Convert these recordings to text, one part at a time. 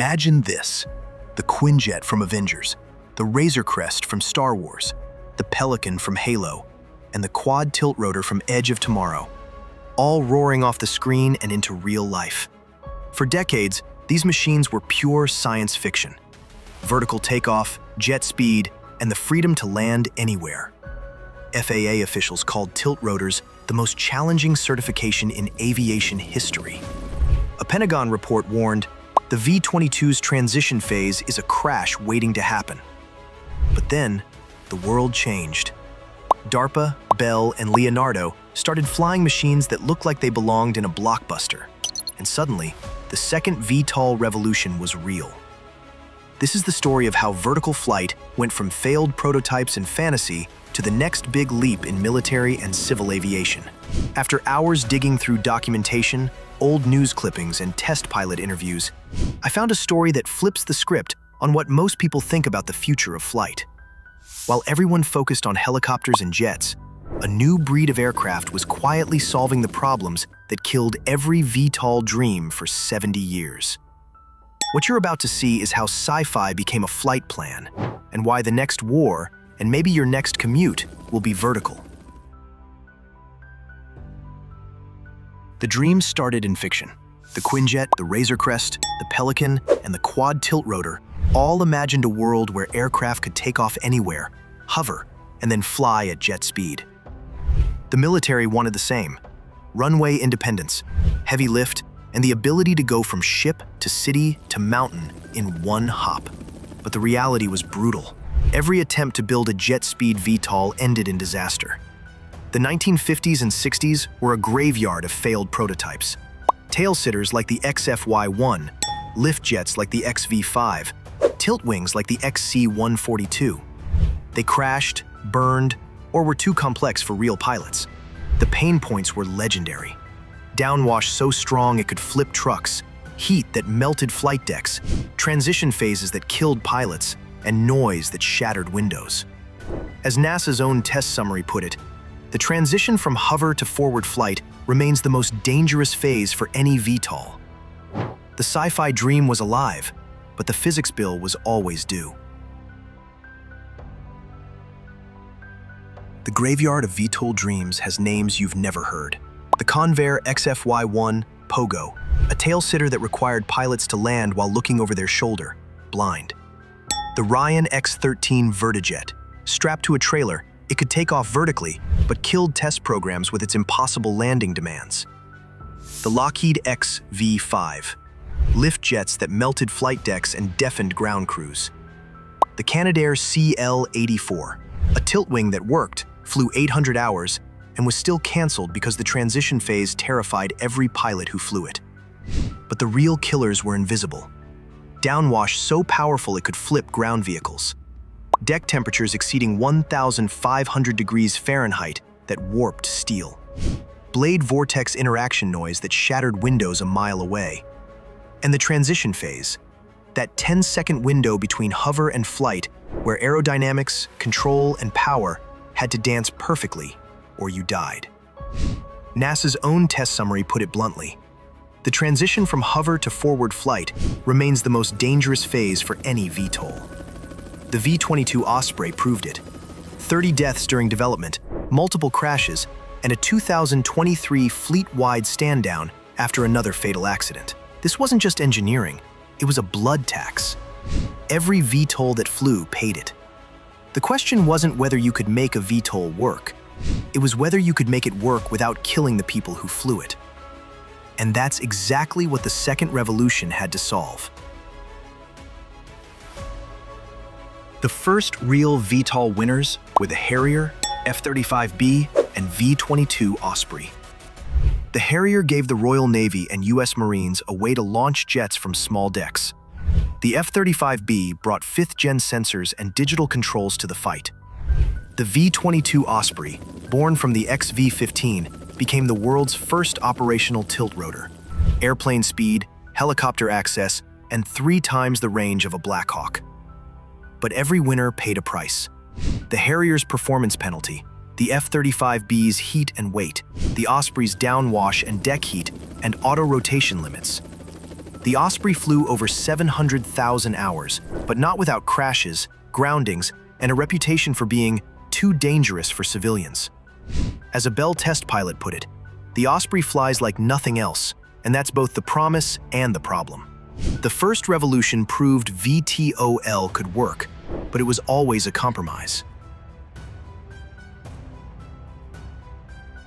Imagine this. The Quinjet from Avengers, the Razor Crest from Star Wars, the Pelican from Halo, and the Quad Tilt Rotor from Edge of Tomorrow, all roaring off the screen and into real life. For decades, these machines were pure science fiction. Vertical takeoff, jet speed, and the freedom to land anywhere. FAA officials called tilt rotors the most challenging certification in aviation history. A Pentagon report warned the V-22's transition phase is a crash waiting to happen. But then, the world changed. DARPA, Bell, and Leonardo started flying machines that looked like they belonged in a blockbuster. And suddenly, the second VTOL revolution was real. This is the story of how vertical flight went from failed prototypes and fantasy to the next big leap in military and civil aviation. After hours digging through documentation, old news clippings, and test pilot interviews, I found a story that flips the script on what most people think about the future of flight. While everyone focused on helicopters and jets, a new breed of aircraft was quietly solving the problems that killed every VTOL dream for 70 years. What you're about to see is how sci-fi became a flight plan, and why the next war, and maybe your next commute, will be vertical. The dreams started in fiction. The Quinjet, the Razor Crest, the Pelican, and the Quad Tilt Rotor all imagined a world where aircraft could take off anywhere, hover, and then fly at jet speed. The military wanted the same. Runway independence, heavy lift, and the ability to go from ship to city to mountain in one hop. But the reality was brutal. Every attempt to build a jet speed VTOL ended in disaster. The 1950s and 60s were a graveyard of failed prototypes. Tail sitters like the XFY-1, lift jets like the XV-5, tilt wings like the XC-142. They crashed, burned, or were too complex for real pilots. The pain points were legendary. Downwash so strong it could flip trucks, heat that melted flight decks, transition phases that killed pilots, and noise that shattered windows. As NASA's own test summary put it, the transition from hover to forward flight remains the most dangerous phase for any VTOL. The sci-fi dream was alive, but the physics bill was always due. The graveyard of VTOL dreams has names you've never heard. The Convair XFY-1 Pogo, a tail sitter that required pilots to land while looking over their shoulder, blind. The Ryan X-13 Vertijet, strapped to a trailer, it could take off vertically, but killed test programs with its impossible landing demands. The Lockheed X-V5, lift jets that melted flight decks and deafened ground crews. The Canadair CL-84, a tilt wing that worked, flew 800 hours, and was still cancelled because the transition phase terrified every pilot who flew it. But the real killers were invisible. Downwash so powerful it could flip ground vehicles. Deck temperatures exceeding 1,500 degrees Fahrenheit that warped steel. Blade vortex interaction noise that shattered windows a mile away. And the transition phase, that 10-second window between hover and flight where aerodynamics, control, and power had to dance perfectly or you died. NASA's own test summary put it bluntly. The transition from hover to forward flight remains the most dangerous phase for any VTOL. The V-22 Osprey proved it. 30 deaths during development, multiple crashes, and a 2023 fleet-wide stand-down after another fatal accident. This wasn't just engineering, it was a blood tax. Every VTOL that flew paid it. The question wasn't whether you could make a VTOL work. It was whether you could make it work without killing the people who flew it. And that's exactly what the second revolution had to solve. The first real VTOL winners were the Harrier, F-35B, and V-22 Osprey. The Harrier gave the Royal Navy and U.S. Marines a way to launch jets from small decks. The F-35B brought fifth-gen sensors and digital controls to the fight. The V-22 Osprey, born from the XV-15, became the world's first operational tilt rotor. Airplane speed, helicopter access, and three times the range of a Black Hawk. But every winner paid a price. The Harrier's performance penalty, the F-35B's heat and weight, the Osprey's downwash and deck heat, and auto-rotation limits. The Osprey flew over 700,000 hours, but not without crashes, groundings, and a reputation for being too dangerous for civilians. As a Bell test pilot put it, the Osprey flies like nothing else, and that's both the promise and the problem. The first revolution proved VTOL could work, but it was always a compromise.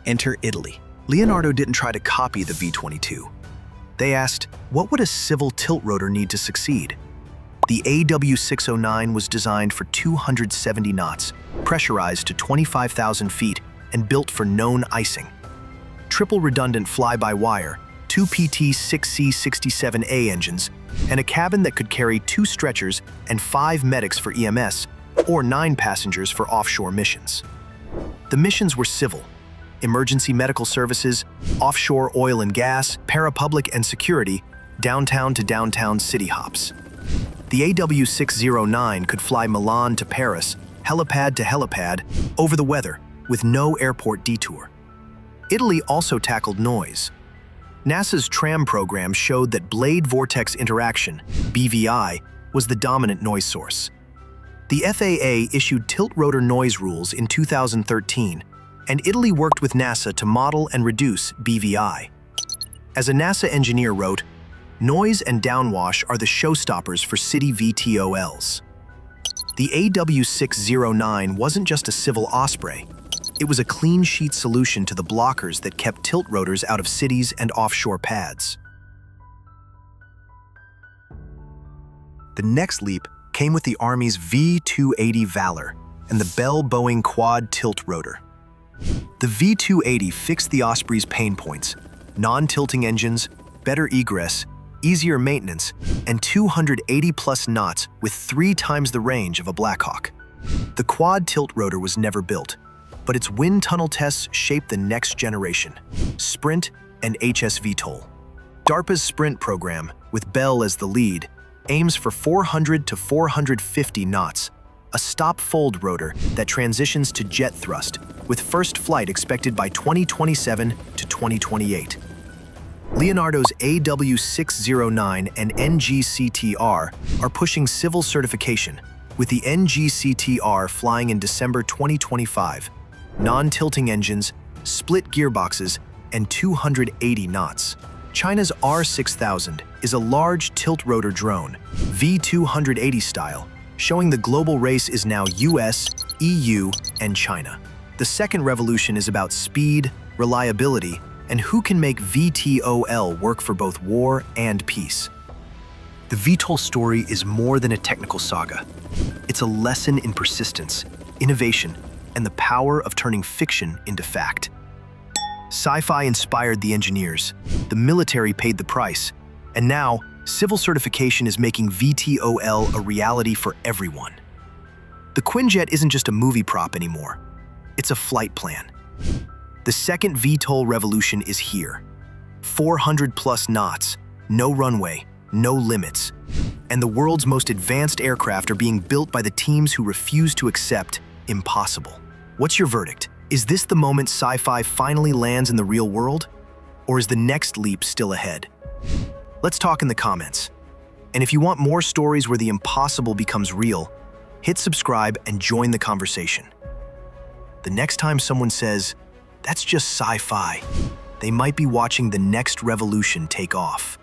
Enter Italy. Leonardo didn't try to copy the V-22. They asked, what would a civil tilt rotor need to succeed? The AW609 was designed for 270 knots, pressurized to 25,000 feet, and built for known icing. Triple redundant fly-by-wire, two PT-6C67A engines, and a cabin that could carry two stretchers and five medics for EMS, or nine passengers for offshore missions. The missions were civil, emergency medical services, offshore oil and gas, parapublic and security, downtown to downtown city hops. The AW609 could fly Milan to Paris, helipad to helipad, over the weather, with no airport detour. Italy also tackled noise. NASA's TRAM program showed that blade vortex interaction, BVI, was the dominant noise source. The FAA issued tilt rotor noise rules in 2013, and Italy worked with NASA to model and reduce BVI. As a NASA engineer wrote, noise and downwash are the showstoppers for city VTOLs. The AW609 wasn't just a civil osprey, it was a clean sheet solution to the blockers that kept tilt rotors out of cities and offshore pads. The next leap came with the Army's V-280 Valor and the Bell Boeing Quad Tilt Rotor. The V-280 fixed the Osprey's pain points, non-tilting engines, better egress, easier maintenance, and 280-plus knots with three times the range of a Blackhawk. The quad tilt rotor was never built, but its wind tunnel tests shape the next generation, Sprint and HSVTOL. DARPA's Sprint program, with Bell as the lead, aims for 400 to 450 knots, a stop-fold rotor that transitions to jet thrust, with first flight expected by 2027 to 2028. Leonardo's AW609 and NGCTR are pushing civil certification, with the NGCTR flying in December 2025, non-tilting engines, split gearboxes, and 280 knots. China's R6000 is a large tilt-rotor drone, V280 style, showing the global race is now US, EU, and China. The second revolution is about speed, reliability, and who can make VTOL work for both war and peace. The VTOL story is more than a technical saga. It's a lesson in persistence, innovation, and the power of turning fiction into fact. Sci-fi inspired the engineers, the military paid the price, and now civil certification is making VTOL a reality for everyone. The Quinjet isn't just a movie prop anymore. It's a flight plan. The second VTOL revolution is here. 400 plus knots, no runway, no limits. And the world's most advanced aircraft are being built by the teams who refuse to accept impossible. What's your verdict? Is this the moment sci-fi finally lands in the real world? Or is the next leap still ahead? Let's talk in the comments. And if you want more stories where the impossible becomes real, hit subscribe and join the conversation. The next time someone says, that's just sci-fi, they might be watching the next revolution take off.